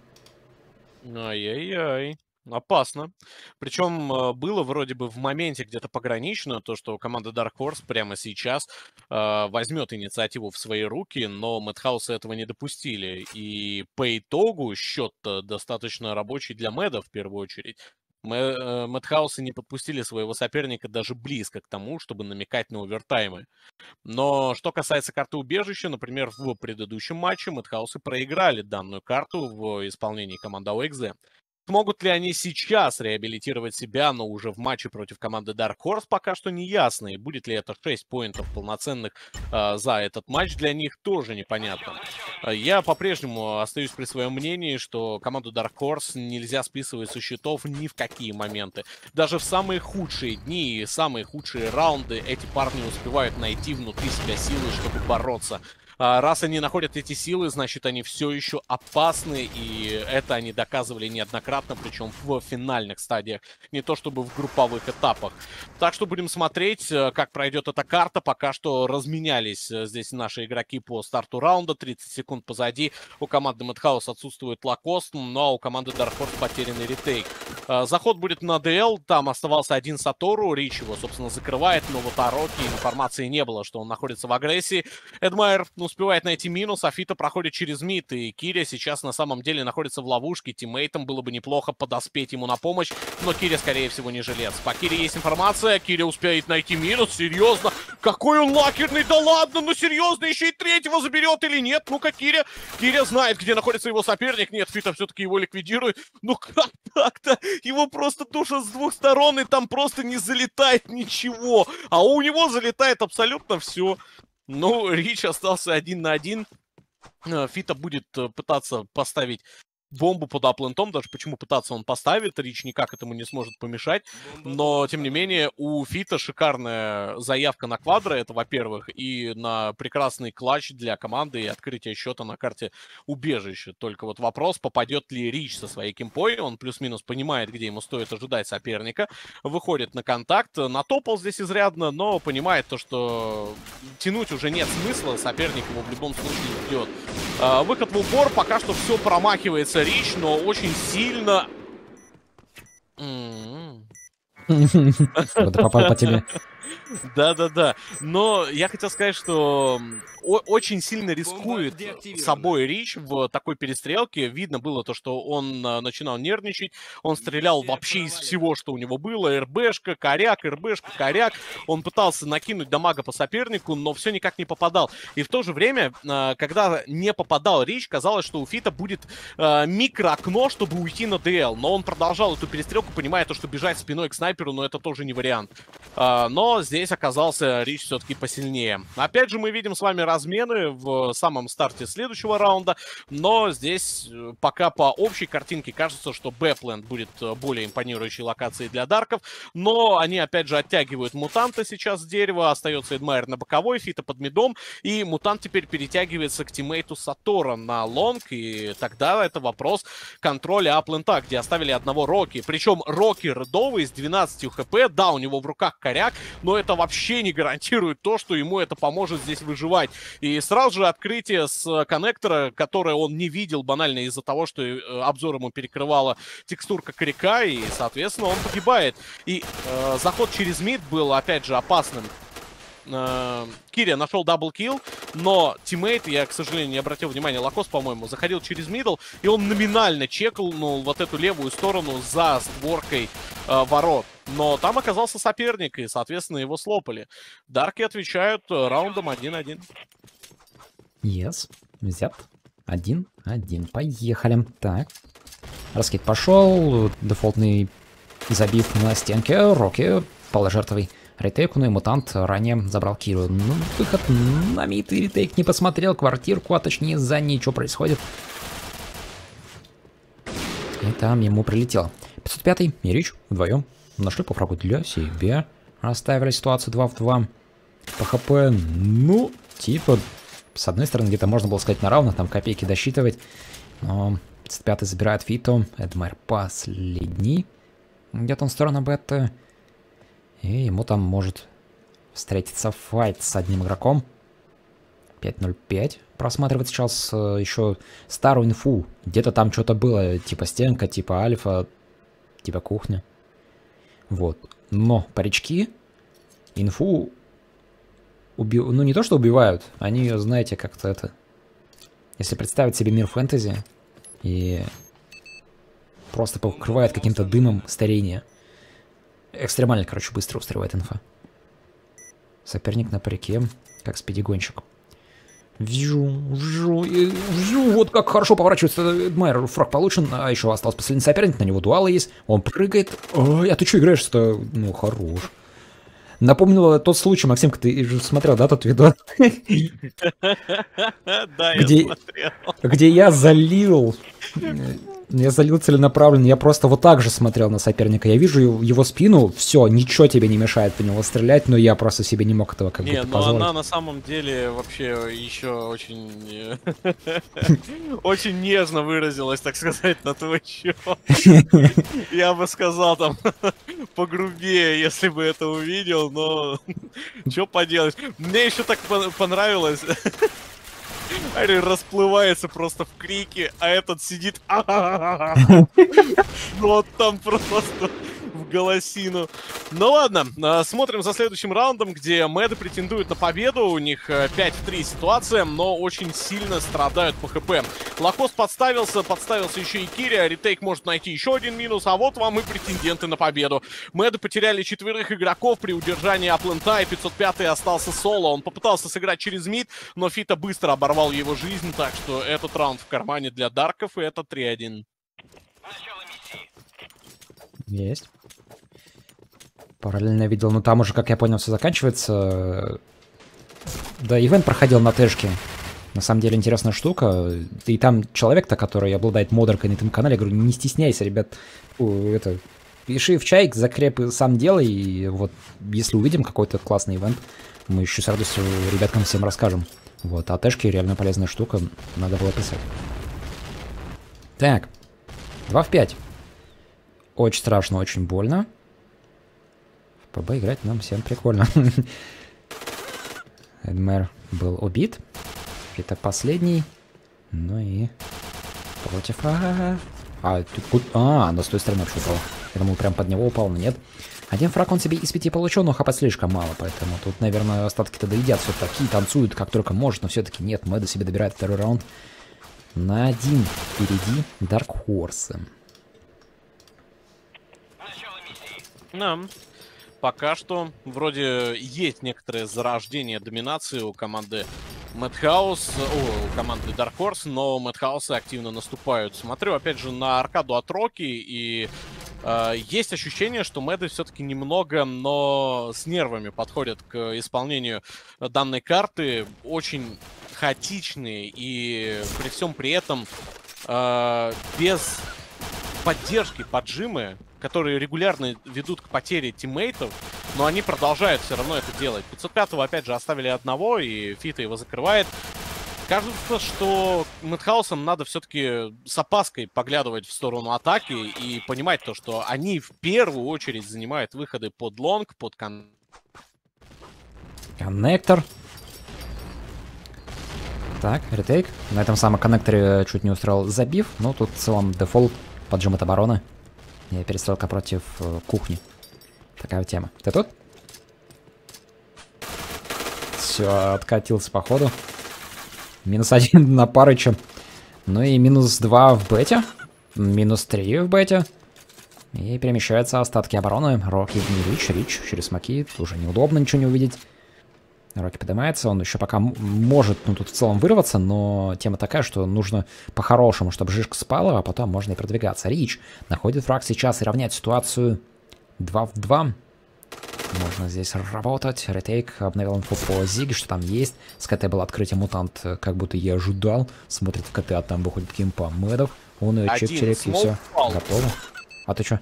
Ай-яй-яй. Опасно. Причем э, было вроде бы в моменте где-то погранично, то, что команда Dark Horse прямо сейчас э, возьмет инициативу в свои руки, но Мэтхаусы этого не допустили. И по итогу счет достаточно рабочий для Мэда в первую очередь. Э, Мэтхаусы не подпустили своего соперника даже близко к тому, чтобы намекать на овертаймы. Но что касается карты убежища, например, в предыдущем матче Мэтхаусы проиграли данную карту в исполнении команды ОХЗ. Смогут ли они сейчас реабилитировать себя, но уже в матче против команды Dark Horse пока что не ясно. И будет ли это 6 поинтов полноценных э, за этот матч, для них тоже непонятно. Я по-прежнему остаюсь при своем мнении, что команду Dark Horse нельзя списывать со счетов ни в какие моменты. Даже в самые худшие дни и самые худшие раунды эти парни успевают найти внутри себя силы, чтобы бороться раз они находят эти силы, значит, они все еще опасны, и это они доказывали неоднократно, причем в финальных стадиях, не то чтобы в групповых этапах. Так что будем смотреть, э, как пройдет эта карта. Пока что разменялись э, здесь наши игроки по старту раунда. 30 секунд позади. У команды Madhouse отсутствует Лакост, ну а у команды Dark потерянный ретейк. Э, заход будет на ДЛ, там оставался один Сатору, Рич его, собственно, закрывает, но вот о Роке информации не было, что он находится в агрессии. Эдмайер успевает найти минус, Афита проходит через мид, и Киря сейчас на самом деле находится в ловушке. Тиммейтам было бы неплохо подоспеть ему на помощь, но Киря, скорее всего, не жилец. По Кире есть информация, Киря успеет найти минус, серьезно. Какой он лакерный, да ладно, ну серьезно, еще и третьего заберет или нет? Ну-ка, Киря, Киря знает, где находится его соперник. Нет, Фита все-таки его ликвидирует. Ну как так-то? Его просто тушат с двух сторон, и там просто не залетает ничего. А у него залетает абсолютно все. Ну, Рич остался один на один. Э, Фита будет э, пытаться поставить бомбу под аплентом, даже почему пытаться он поставит, Рич никак этому не сможет помешать, но, тем не менее, у Фита шикарная заявка на квадро, это, во-первых, и на прекрасный клатч для команды и открытие счета на карте убежище. Только вот вопрос, попадет ли Рич со своей кемпой, он плюс-минус понимает, где ему стоит ожидать соперника, выходит на контакт, натопал здесь изрядно, но понимает то, что тянуть уже нет смысла, соперник его в любом случае ждет. А, выход в упор, пока что все промахивается Рич, но очень сильно... Вот попал по тебе. Да-да-да. Но я хотел сказать, что очень сильно рискует собой Рич в такой перестрелке. Видно было то, что он а, начинал нервничать. Он стрелял вообще из всего, что у него было. РБшка, коряк, РБшка, коряк. Он пытался накинуть дамага по сопернику, но все никак не попадал. И в то же время, а, когда не попадал Рич, казалось, что у Фита будет а, микроокно, чтобы уйти на ДЛ. Но он продолжал эту перестрелку, понимая то, что бежать спиной к снайперу, но это тоже не вариант. Но здесь оказался Рич все-таки посильнее. Опять же, мы видим с вами размены в самом старте следующего раунда, но здесь э, пока по общей картинке кажется, что Бэпленд будет э, более импонирующей локацией для Дарков, но они опять же оттягивают Мутанта сейчас с дерева, остается Эдмайер на боковой, Фита под мидом, и Мутант теперь перетягивается к тиммейту Сатора на long, и тогда это вопрос контроля A-плента, где оставили одного Рокки, причем Рокки рядовый с 12 HP, да, у него в руках коряк, но это вообще не гарантирует то, что ему это поможет здесь выживать. И сразу же открытие с коннектора, которое он не видел банально из-за того, что э, обзор ему перекрывала текстурка коряка, и, соответственно, он погибает. И э, заход через mid был, опять же, опасным. Э, Кири нашел double kill, но teammate, я, к сожалению, не обратил внимания, Лакост, по-моему, заходил через middle, и он номинально чекал ну, вот эту левую сторону за створкой э, ворот. Но там оказался соперник, и, соответственно, его слопали. Дарки отвечают э, раундом 1-1. Yes, взят. Один-один. Поехали. Так. Раскид пошел. Дефолтный забив на стенке. Рокки положертвый ретейку, ну и мутант ранее забрал Киру. Ну, выход на мид и ретейк не посмотрел квартирку, а точнее за ней, что происходит. И там ему прилетело. 505-й и вдвоем Нашли по фрагу для себя. Оставили ситуацию 2 в 2. По хп, ну, типа, с одной стороны, где-то можно было сказать на равных, там копейки досчитывать. Но 5 забирает Фиту. Эдмайр последний. Где-то он в сторону бета. И ему там может встретиться файт с одним игроком. 5.05. Просматривать сейчас э, еще старую инфу. Где-то там что-то было, типа стенка, типа альфа, типа кухня. Вот. Но парички инфу уби... ну не то что убивают, они ее, знаете, как-то это... Если представить себе мир фэнтези и просто покрывает каким-то дымом старения. Экстремально, короче, быстро устраивает инфа. Соперник на парике, как спидигонщик. Вжу, вжу, вжу, вот как хорошо поворачивается Майер, фраг получен, а еще остался последний соперник, на него дуалы есть, он прыгает. Ой, а ты что играешь-то? Ну, хорош. Напомнила тот случай, Максим, ты же смотрел, да, тот видос? Да, я смотрел. Где я залил я залил целенаправленно, я просто вот так же смотрел на соперника. Я вижу его спину, все, ничего тебе не мешает по него стрелять, но я просто себе не мог этого как не, будто ну позволить. она на самом деле вообще еще очень... Очень нежно выразилась, так сказать, на твой счет. Я бы сказал там погрубее, если бы это увидел, но что поделать. Мне еще так понравилось. Ари расплывается просто в крике, а этот сидит. Вот там просто голосину. Ну ладно, а, смотрим за следующим раундом, где Мэды претендуют на победу. У них 5 э, в 3 ситуация, но очень сильно страдают по хп. Лакос подставился, подставился еще и Кири, а ретейк может найти еще один минус, а вот вам и претенденты на победу. Мэды потеряли четверых игроков при удержании Аплента, и 505 остался соло. Он попытался сыграть через мид, но Фита быстро оборвал его жизнь, так что этот раунд в кармане для Дарков, и это 3-1. Есть. Параллельно видел, но там уже, как я понял, все заканчивается. Да, ивент проходил на тэшке. На самом деле интересная штука. И там человек-то, который обладает модеркой на этом канале, я говорю, не стесняйся, ребят, это, пиши в чайк, закреп сам делай, и вот если увидим какой-то классный ивент, мы еще с радостью ребяткам всем расскажем. Вот, а тэшки реально полезная штука, надо было писать. Так, 2 в 5. Очень страшно, очень больно. ПБ нам всем прикольно. Эдмер был убит. Это последний. Ну и против... А, а, ты... а, на с той стороны вообще упал. Я думал, прям под него упал, но нет. Один фраг он себе из пяти получил, но хапать слишком мало, поэтому тут, наверное, остатки-то доедят все такие, танцуют как только может, но все-таки нет, Мэда себе добирает второй раунд. На один впереди Dark Horse. Да. Пока что вроде есть некоторое зарождение доминации у команды Мэтхаус, у команды Dark Horse, но Мэтхаусы активно наступают. Смотрю, опять же, на аркаду от Роки, и э, есть ощущение, что Мэды все-таки немного, но с нервами подходят к исполнению данной карты. Очень хаотичные, и при всем при этом э, без поддержки поджимы которые регулярно ведут к потере тиммейтов, но они продолжают все равно это делать. 505-го опять же оставили одного, и Фита его закрывает. Кажется, что Мэдхаусам надо все-таки с опаской поглядывать в сторону атаки и понимать то, что они в первую очередь занимают выходы под long, под кон... Коннектор. Так, Ретейк. На этом самом коннекторе чуть не устроил забив, но тут в целом дефолт поджим от обороны. И перестрелка против э, кухни. Такая тема. Ты тут? Все, откатился походу. Минус один на Парыча. Ну и минус два в бете. Минус три в бете. И перемещаются остатки обороны. Рокки не Рич, Рич через смоки. Уже неудобно ничего не увидеть. Рокки поднимается, он еще пока может, ну, тут в целом вырваться, но тема такая, что нужно по-хорошему, чтобы Жишка спала, а потом можно и продвигаться. Рич находит фраг сейчас и равняет ситуацию 2 в 2. Можно здесь работать. Ретейк обновил инфу по Зиге, что там есть. С КТ был открытие мутант, как будто я ожидал. Смотрит в КТ, а там выходит кимпа Мэдов. Он ее чик-чирик, и все. Готово. А ты что?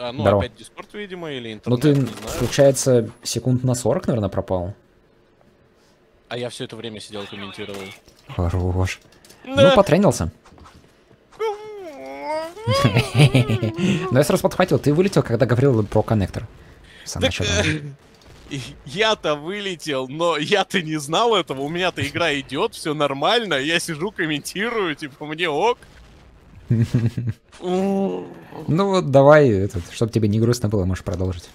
А, ну, Здорово. опять Дискорд, видимо, или интернет, Ну, ты, получается, секунд на 40, наверное, пропал. А я все это время сидел, комментировал. Хорош. Да. Ну, потренился. Но я сразу подхватил, ты вылетел, когда говорил про коннектор. Э, Я-то вылетел, но я-то не знал этого. У меня-то игра идет, все нормально. Я сижу, комментирую, типа, мне ок. Ну вот давай, этот, чтобы тебе не грустно было, можешь продолжить.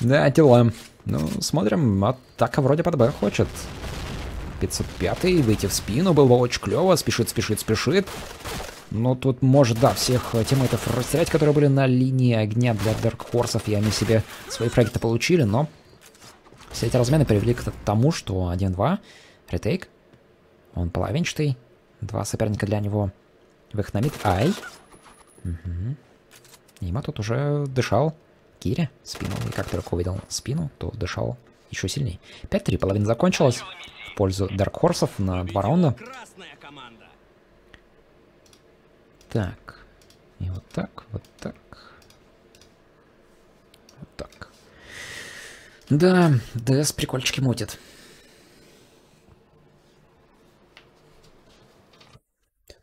Да, дела. Ну, смотрим, атака вроде под Б хочет. 505 выйти в спину было бы очень клево, спешит, спешит, спешит. Но тут может, да, всех тиммейтов растерять, которые были на линии огня для Дарк Хорсов, и они себе свои фраги получили, но все эти размены привели к тому, что 1-2, ретейк, он половинчатый. Два соперника для него. На мид. Ай. Угу. Има тут уже дышал. Кири спину. И как только увидел спину, то дышал еще сильнее. 5-3 половина закончилась. В пользу Дарк Хорсов на два раунда. Так. И вот так, вот так. Вот так. Да, ДС прикольчики мутит.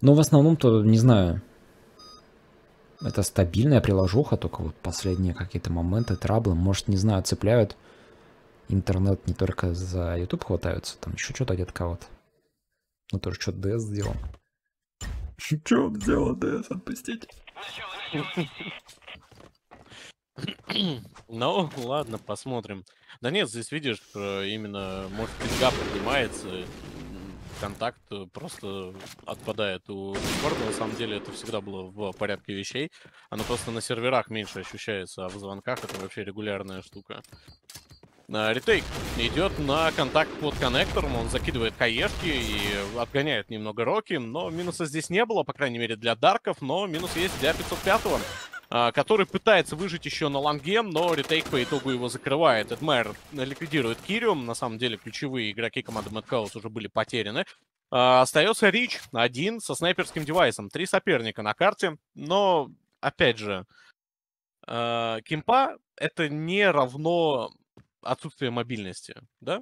Но в основном-то, не знаю, это стабильная приложуха, только вот последние какие-то моменты, траблы, может, не знаю, цепляют интернет не только за YouTube хватаются, там еще что-то где-то кого-то. Ну, тоже что-то DS сделал. Что он сделал, DS, отпустить? Ну, ладно, посмотрим. Да нет, здесь видишь, э, именно, может, пинга поднимается, контакт э, просто отпадает у Discord. На самом деле это всегда было в порядке вещей. Оно просто на серверах меньше ощущается, а в звонках это вообще регулярная штука. Ретейк идет на контакт под коннектором, он закидывает каешки и отгоняет немного Роки, но минуса здесь не было, по крайней мере для Дарков, но минус есть для 505-го. А, который пытается выжить еще на ланге, но ретейк по итогу его закрывает. Эдмайер ликвидирует Кириум. На самом деле ключевые игроки команды Mad уже были потеряны. А, остается Рич один со снайперским девайсом. Три соперника на карте, но, опять же, а, кимпа это не равно отсутствие мобильности, да?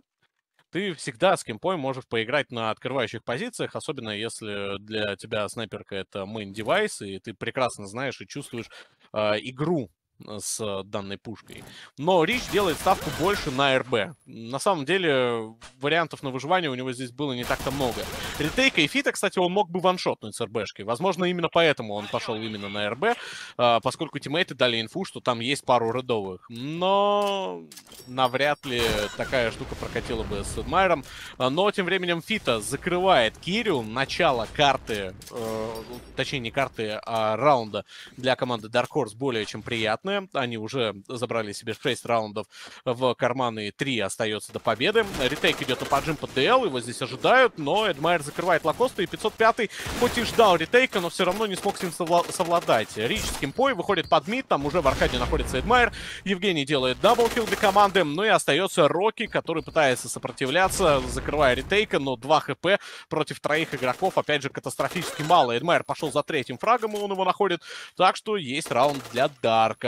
Ты всегда с кемпой можешь поиграть на открывающих позициях, особенно если для тебя снайперка это main девайс, и ты прекрасно знаешь и чувствуешь э, игру с данной пушкой. Но Рич делает ставку больше на РБ. На самом деле, вариантов на выживание у него здесь было не так-то много. Ретейка и Фита, кстати, он мог бы ваншотнуть с РБшкой. Возможно, именно поэтому он пошел именно на РБ, а, поскольку тиммейты дали инфу, что там есть пару редовых. Но навряд ли такая штука прокатила бы с Эдмайром. Но тем временем Фита закрывает Кирю. Начало карты, э, точнее не карты, а раунда для команды Dark Horse более чем приятное. Они уже забрали себе 6 раундов в карманы, 3 остается до победы. Ретейк идет на поджим под ДЛ, его здесь ожидают, но Эдмайр закрывает Лакоста, и 505 хоть и ждал ретейка, но все равно не смог с ним совладать. Рич с кемпой выходит под mid, там уже в аркаде находится Эдмайр. Евгений делает double kill для команды, ну и остается Рокки, который пытается сопротивляться, закрывая ретейка, но 2 HP против троих игроков, опять же, катастрофически мало. Эдмайр пошел за третьим фрагом, и он его находит, так что есть раунд для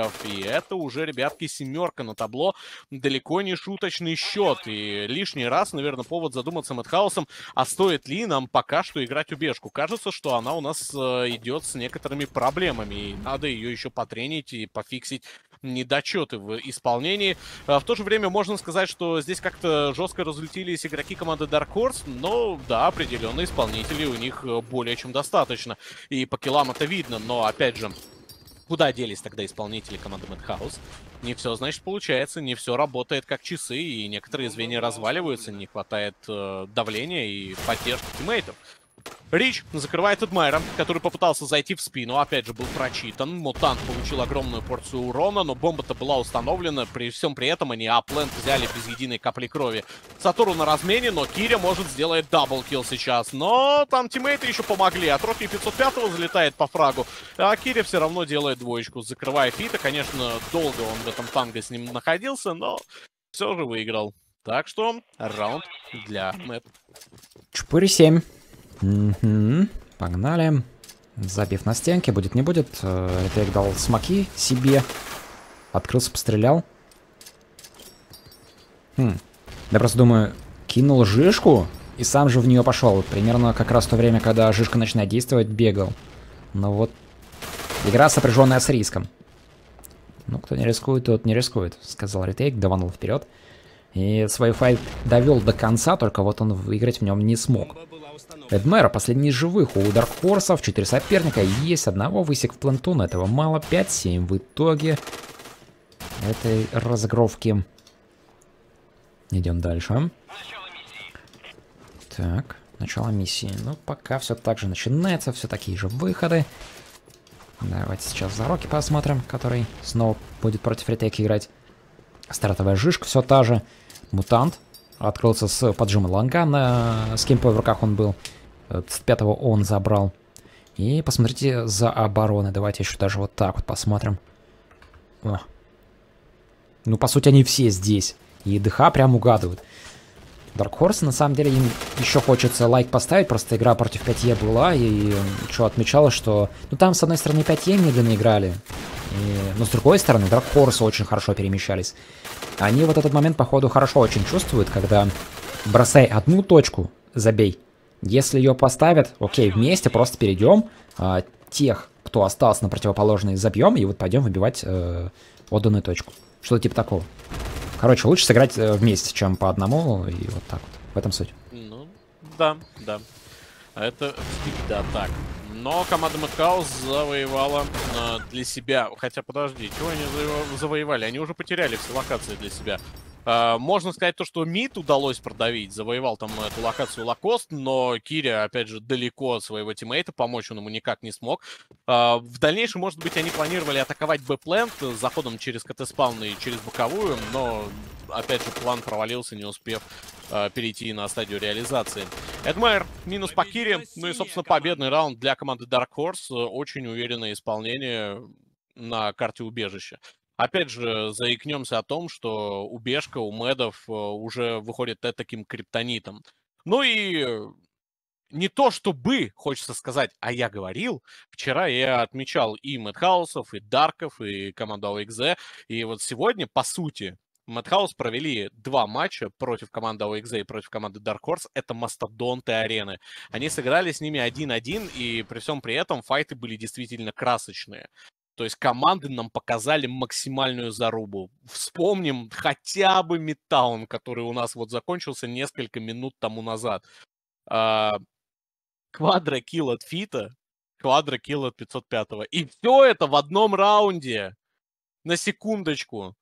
Дарков. И это уже, ребятки, семерка на табло, далеко не шуточный счет. И лишний раз, наверное, повод задуматься Мэтхаусом, а стоит ли нам пока что играть убежку. Кажется, что она у нас э, идет с некоторыми проблемами, и надо ее еще потренить и пофиксить недочеты в исполнении. А в то же время можно сказать, что здесь как-то жестко разлетелись игроки команды Dark Horse, но да, определенные исполнители у них э, более чем достаточно. И по киллам это видно, но опять же, Куда делись тогда исполнители команды Madhouse? Не все, значит, получается, не все работает как часы, и некоторые звенья разваливаются, не хватает э, давления и поддержки тиммейтов. Рич закрывает Эдмайра, который попытался зайти в спину. Опять же, был прочитан. Мутант получил огромную порцию урона, но бомба-то была установлена. При всем при этом они A plant взяли без единой капли крови. Сатору на размене, но Киря может сделать double kill сейчас. Но там тиммейты еще помогли. А Трофи 505 залетает по фрагу. А Киря все равно делает двоечку, закрывая Фита. Конечно, долго он в этом танго с ним находился, но все же выиграл. Так что раунд для Мэт. 4-7. Угу. Погнали. Забив на стенке, будет не будет. Ретейк дал смоки себе. Открылся, пострелял. Хм. Я просто думаю, кинул жишку и сам же в нее пошел. Примерно как раз в то время, когда жишка начинает действовать, бегал. Но вот игра сопряженная с риском. Ну, кто не рискует, тот не рискует, сказал ретейк, даванул вперед. И свой файт довел до конца, только вот он выиграть в нем не смог. Эдмера последний из живых, у Dark Horse 4 соперника, есть одного высек в плантун, этого мало, 5-7 в итоге этой разыгровки. Идем дальше. Так, начало миссии. Ну, пока все так же начинается, все такие же выходы. Давайте сейчас за Роки посмотрим, который снова будет против ретейка играть. Стартовая жишка все та же. Мутант открылся с поджима лангана, с кемпой в руках он был. С пятого он забрал. И посмотрите за обороной. Давайте еще даже вот так вот посмотрим. О. Ну, по сути, они все здесь. И ДХ прям угадывают. Dark Horse, на самом деле, им еще хочется лайк поставить, просто игра против 5Е была, и что отмечалось, что... Ну, там, с одной стороны, 5Е медленно играли, и... но с другой стороны, Dark очень хорошо перемещались. Они вот этот момент, походу, хорошо очень чувствуют, когда бросай одну точку, забей. Если ее поставят, окей, вместе просто перейдем, а, тех, кто остался на противоположной, забьем, и вот пойдем выбивать э, отданную точку. Что-то типа такого. Короче, лучше сыграть э, вместе, чем по одному, и вот так вот. В этом суть. Ну, да, да. Это всегда так. Но команда Madhouse завоевала э, для себя... Хотя, подожди, чего они завоевали? Они уже потеряли все локации для себя. Э, можно сказать то, что МИД удалось продавить. Завоевал там эту локацию Лакост, но Киря, опять же, далеко от своего тиммейта. Помочь он ему никак не смог. Э, в дальнейшем, может быть, они планировали атаковать Б-плент с заходом через КТ-спаун и через боковую, но опять же, план провалился, не успев э, перейти на стадию реализации. Эдмайер минус по Кире. Ну и, собственно, победный раунд для команды Dark Horse. Очень уверенное исполнение на карте убежища. Опять же, заикнемся о том, что убежка у медов э, уже выходит таким криптонитом. Ну и не то чтобы, хочется сказать, а я говорил. Вчера я отмечал и Мэтхаусов, и Дарков, и команду OXZ. И вот сегодня, по сути, Madhouse провели два матча против команды OXA и против команды Dark Horse. Это мастодонты арены. Они сыграли с ними 1-1, и при всем при этом файты были действительно красочные. То есть команды нам показали максимальную зарубу. Вспомним хотя бы Мидтаун, который у нас вот закончился несколько минут тому назад. Квадро килл от Фита, квадро килл от 505. И все это в одном раунде. На секундочку.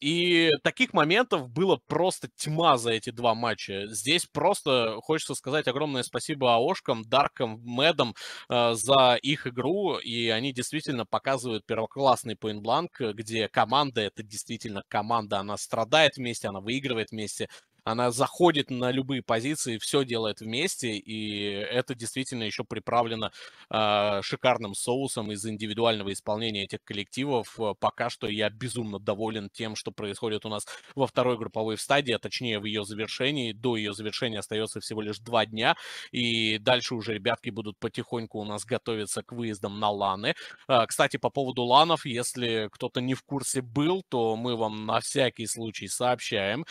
И таких моментов было просто тьма за эти два матча. Здесь просто хочется сказать огромное спасибо АОшкам, Даркам, Медам э, за их игру. И они действительно показывают первоклассный поинтбланк, где команда это действительно команда. Она страдает вместе, она выигрывает вместе. Она заходит на любые позиции, все делает вместе, и это действительно еще приправлено э, шикарным соусом из индивидуального исполнения этих коллективов. Пока что я безумно доволен тем, что происходит у нас во второй групповой стадии, а точнее в ее завершении. До ее завершения остается всего лишь два дня, и дальше уже ребятки будут потихоньку у нас готовиться к выездам на ланы. Э, кстати, по поводу ланов, если кто-то не в курсе был, то мы вам на всякий случай сообщаем,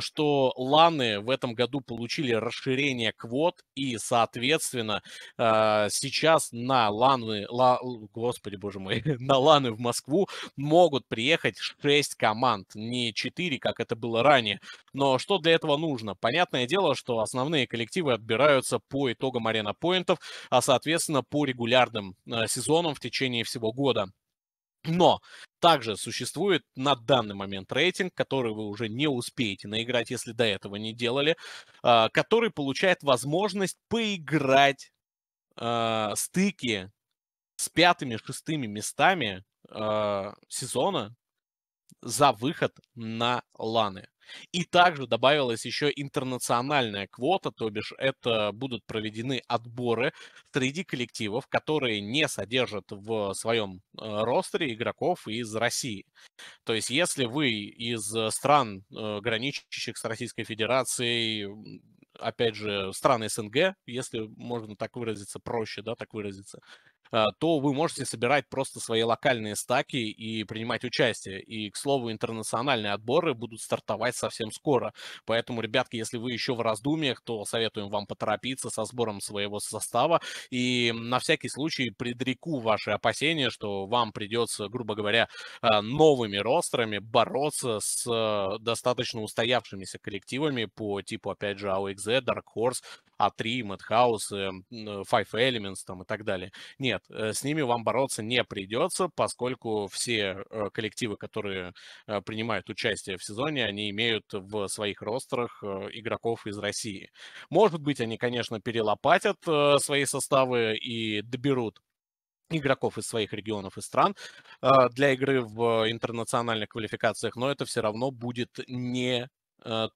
что ланы в этом году получили расширение квот, и, соответственно, а, сейчас на ланы, ла, господи боже мой, на ланы в Москву могут приехать 6 команд, не 4, как это было ранее. Но что для этого нужно? Понятное дело, что основные коллективы отбираются по итогам арена поинтов, а, соответственно, по регулярным а, сезонам в течение всего года. Но также существует на данный момент рейтинг, который вы уже не успеете наиграть, если до этого не делали, а, который получает возможность поиграть а, стыки с пятыми, шестыми местами а, сезона за выход на ланы. И также добавилась еще интернациональная квота, то бишь это будут проведены отборы среди коллективов, которые не содержат в своем э, ростере игроков из России. То есть если вы из стран, э, граничащих с Российской Федерацией, опять же, страны СНГ, если можно так выразиться, проще, да, так выразиться, то вы можете собирать просто свои локальные стаки и принимать участие. И, к слову, интернациональные отборы будут стартовать совсем скоро. Поэтому, ребятки, если вы еще в раздумьях, то советуем вам поторопиться со сбором своего состава. И на всякий случай предреку ваши опасения, что вам придется, грубо говоря, а, новыми ростерами бороться с а, достаточно устоявшимися коллективами по типу, опять же, AOXZ, Dark Horse, A3, Madhouse, Five Elements там, и так далее. Нет, э, с ними вам бороться не придется, поскольку все э, коллективы, которые э, принимают участие в сезоне, они имеют в своих ростерах игроков из России. Может быть, они, конечно, перелопатят свои составы и доберут игроков из своих регионов и стран для игры в интернациональных квалификациях, но это все равно будет не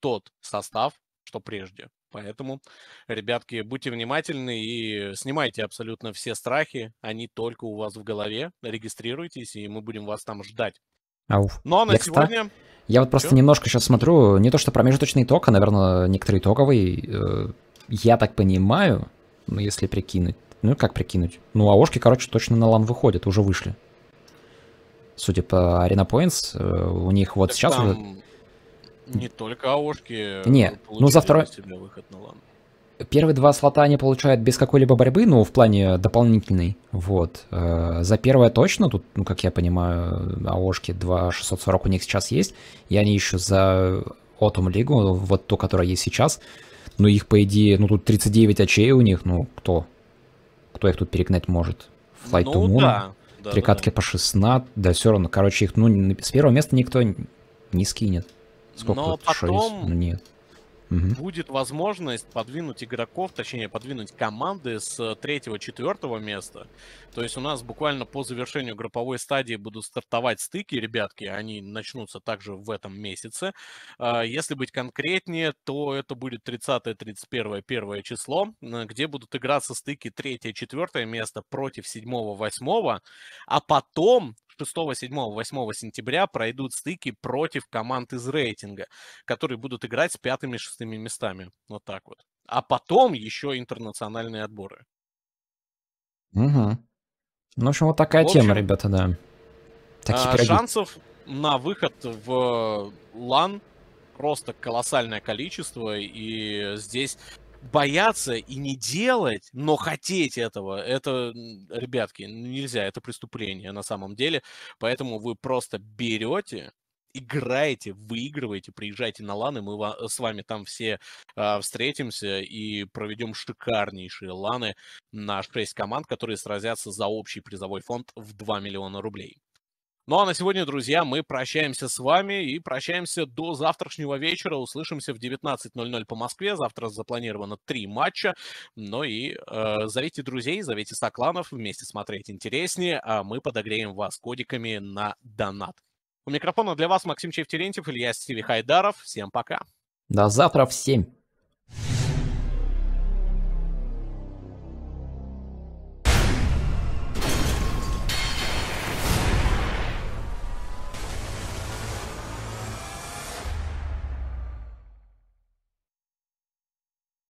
тот состав, что прежде. Поэтому, ребятки, будьте внимательны и снимайте абсолютно все страхи. Они только у вас в голове. Регистрируйтесь, и мы будем вас там ждать. Ауф. Ну а на я, сегодня... Я вот просто Чё? немножко сейчас смотрю, не то что промежуточный итог, а, наверное, некоторый итоговый. Э, я так понимаю, ну, если прикинуть. Ну, как прикинуть? Ну, АОшки, короче, точно на LAN выходят, уже вышли. Судя по Arena Points, э, у них вот так сейчас там... уже не только АОшки. Не, ну за второй... выход на LAN. Первые два слота они получают без какой-либо борьбы, ну, в плане дополнительной. Вот. Э, за первое точно, тут, ну, как я понимаю, АОшки 2640 у них сейчас есть, и они еще за Autumn Лигу, вот то, которое есть сейчас, ну, их, по идее, ну, тут 39 очей у них, ну, кто? Кто их тут перегнать может? Flight ну, to Moon, да. Да, три да, катки да. по 16, да, все равно, короче, их, ну, с первого места никто не скинет. Сколько Но потом... 6? Нет угу. будет возможность подвинуть игроков, точнее подвинуть команды с третьего-четвертого места. То есть у нас буквально по завершению групповой стадии будут стартовать стыки, ребятки, они начнутся также в этом месяце. А, если быть конкретнее, то это будет 30, 31, 1 число, где будут играться стыки 3, 4 место против 7, 8, а потом 6, 7, 8 сентября пройдут стыки против команд из рейтинга, которые будут играть с пятыми, шестыми местами. Вот так вот. А потом еще интернациональные отборы. Угу. Ну, в общем, вот такая в общем, тема, ребята, да. Такие а, шансов на выход в лан просто колоссальное количество, и здесь бояться и не делать, но хотеть этого, это, ребятки, нельзя, это преступление на самом деле. Поэтому вы просто берете, играете, выигрываете, приезжайте на ланы, мы с вами там все э, встретимся и проведем шикарнейшие ланы на 6 команд, которые сразятся за общий призовой фонд в 2 миллиона рублей. Ну а на сегодня, друзья, мы прощаемся с вами и прощаемся до завтрашнего вечера. Услышимся в 19.00 по Москве. Завтра запланировано три матча. Ну и э, зовите друзей, зовите сокланов, вместе смотреть интереснее, а мы подогреем вас кодиками на донат. У микрофона для вас Максим Чевтерентьев, Илья Стиви Хайдаров. Всем пока. До завтра в 7.